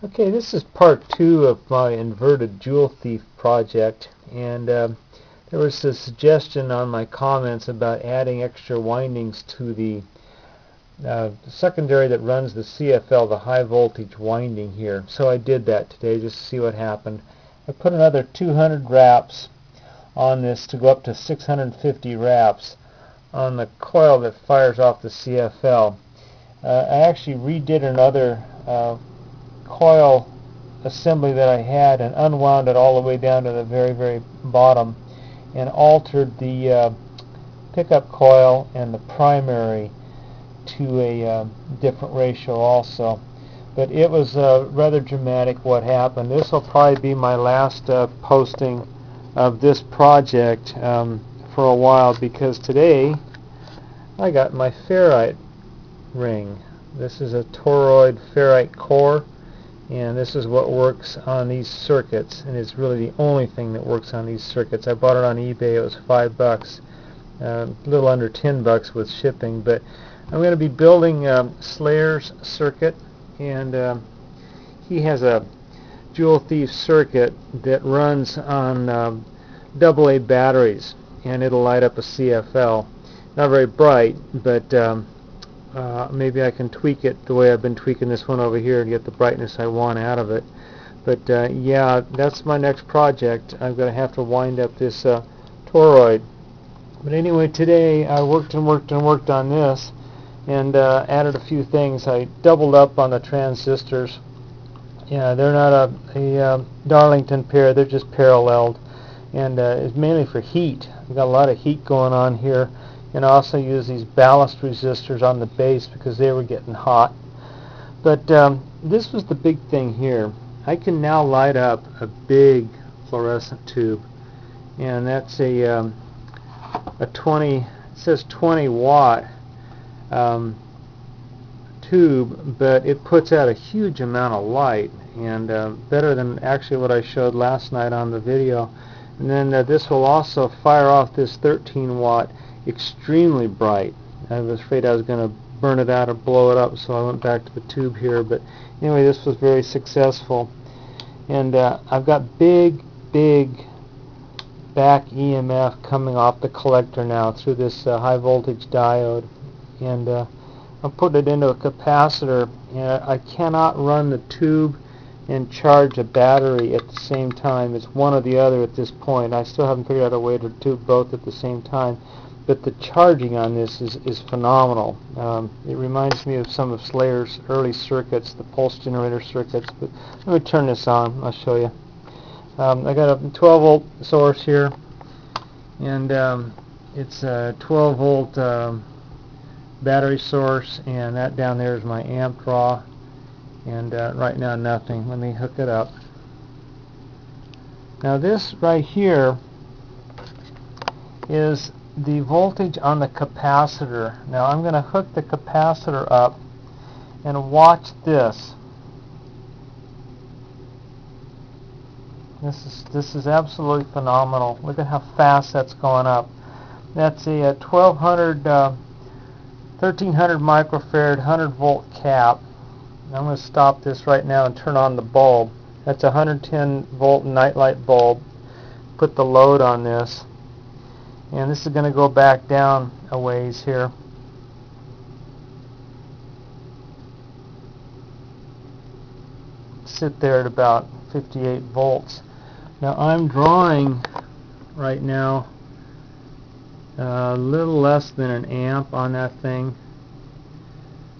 Okay, this is part two of my inverted Joule Thief project and uh, there was a suggestion on my comments about adding extra windings to the uh, secondary that runs the CFL, the high voltage winding here. So I did that today just to see what happened. I put another 200 wraps on this to go up to 650 wraps on the coil that fires off the CFL. Uh, I actually redid another uh, coil assembly that I had and unwound it all the way down to the very very bottom and altered the uh, pickup coil and the primary to a uh, different ratio also. But it was uh, rather dramatic what happened. This will probably be my last uh, posting of this project um, for a while because today I got my ferrite ring. This is a toroid ferrite core and this is what works on these circuits and it's really the only thing that works on these circuits. I bought it on eBay. It was five bucks uh, a little under ten bucks with shipping. But I'm going to be building um, Slayer's circuit and um, he has a Joule Thief circuit that runs on um, AA batteries and it'll light up a CFL not very bright but um, uh, maybe I can tweak it the way I've been tweaking this one over here and get the brightness I want out of it. But uh, yeah, that's my next project. I'm going to have to wind up this uh, toroid. But anyway, today I worked and worked and worked on this and uh, added a few things. I doubled up on the transistors. Yeah, they're not a, a uh, Darlington pair. They're just paralleled. And uh, it's mainly for heat. I've got a lot of heat going on here and also use these ballast resistors on the base because they were getting hot. But um, this was the big thing here. I can now light up a big fluorescent tube and that's a um, a 20 it says 20 watt um, tube but it puts out a huge amount of light and uh, better than actually what I showed last night on the video and then uh, this will also fire off this 13 watt extremely bright. I was afraid I was going to burn it out or blow it up, so I went back to the tube here. But anyway, this was very successful. And uh, I've got big, big back EMF coming off the collector now through this uh, high voltage diode. And uh, I'm putting it into a capacitor. And I cannot run the tube and charge a battery at the same time. It's one or the other at this point. I still haven't figured out a way to do both at the same time but the charging on this is, is phenomenal. Um, it reminds me of some of Slayer's early circuits, the pulse generator circuits. But let me turn this on. I'll show you. Um, I got a 12 volt source here, and um, it's a 12 volt um, battery source, and that down there is my amp draw. And uh, right now nothing. Let me hook it up. Now this right here is the voltage on the capacitor. Now I'm going to hook the capacitor up and watch this. This is this is absolutely phenomenal. Look at how fast that's going up. That's a, a 1200 uh, 1300 microfarad 100 volt cap. I'm going to stop this right now and turn on the bulb. That's a 110 volt nightlight bulb. Put the load on this and this is going to go back down a ways here. Sit there at about 58 volts. Now I'm drawing right now a little less than an amp on that thing.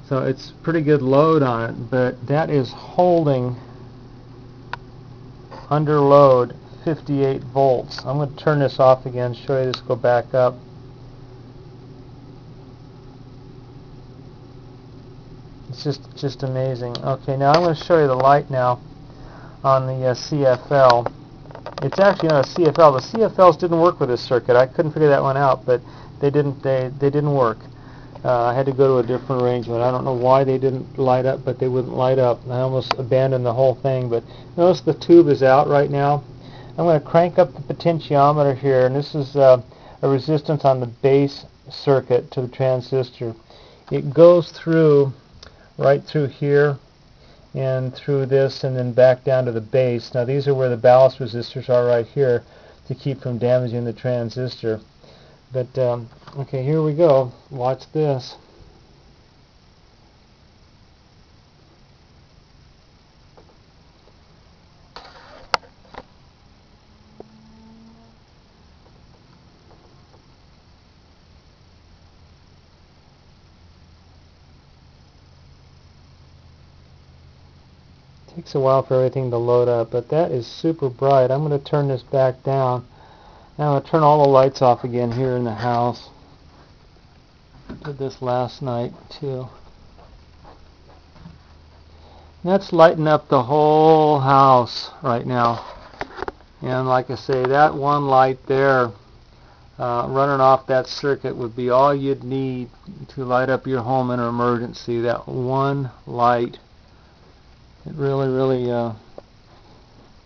So it's pretty good load on it but that is holding under load 58 volts. I'm going to turn this off again, show you this go back up. It's just just amazing. Okay, now I'm going to show you the light now on the uh, CFL. It's actually not a CFL. The CFLs didn't work with this circuit. I couldn't figure that one out, but they didn't they they didn't work. Uh, I had to go to a different arrangement. I don't know why they didn't light up, but they wouldn't light up. I almost abandoned the whole thing. But notice the tube is out right now. I'm going to crank up the potentiometer here, and this is uh, a resistance on the base circuit to the transistor. It goes through right through here, and through this and then back down to the base. Now these are where the ballast resistors are right here to keep from damaging the transistor. But um, okay, here we go. Watch this. Takes a while for everything to load up, but that is super bright. I'm going to turn this back down. Now I'm going to turn all the lights off again here in the house. Did this last night too. That's lighting up the whole house right now. And like I say, that one light there uh, running off that circuit would be all you'd need to light up your home in an emergency. That one light it really, really, uh,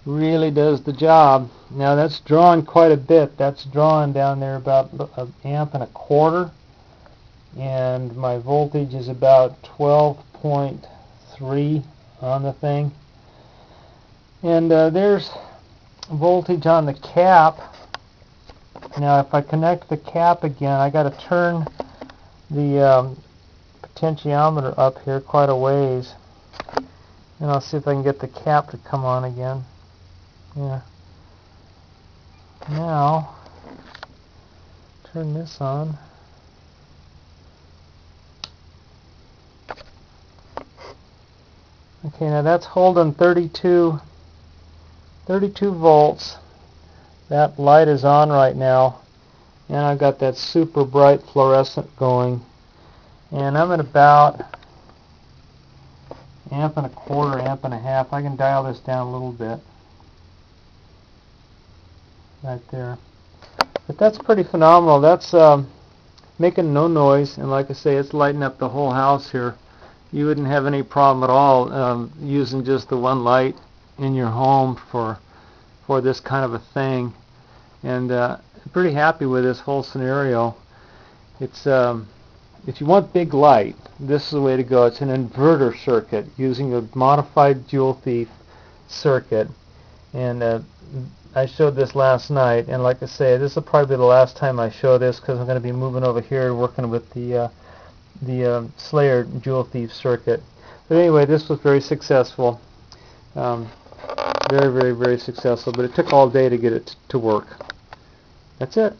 really does the job. Now that's drawn quite a bit. That's drawn down there about an amp and a quarter. And my voltage is about 12.3 on the thing. And uh, there's voltage on the cap. Now if I connect the cap again, I got to turn the um, potentiometer up here quite a ways. And I'll see if I can get the cap to come on again. Yeah. Now, turn this on. Okay, now that's holding 32, 32 volts. That light is on right now. And I've got that super bright fluorescent going. And I'm at about amp and a quarter, amp and a half. I can dial this down a little bit. Right there. But that's pretty phenomenal. That's um, making no noise, and like I say, it's lighting up the whole house here. You wouldn't have any problem at all um, using just the one light in your home for for this kind of a thing. And uh, pretty happy with this whole scenario. It's um, if you want big light, this is the way to go. It's an inverter circuit using a modified Joule Thief circuit. And uh, I showed this last night, and like I say, this will probably be the last time I show this because I'm going to be moving over here working with the uh, the uh, Slayer Joule Thief circuit. But anyway, this was very successful. Um, very, very, very successful, but it took all day to get it to work. That's it.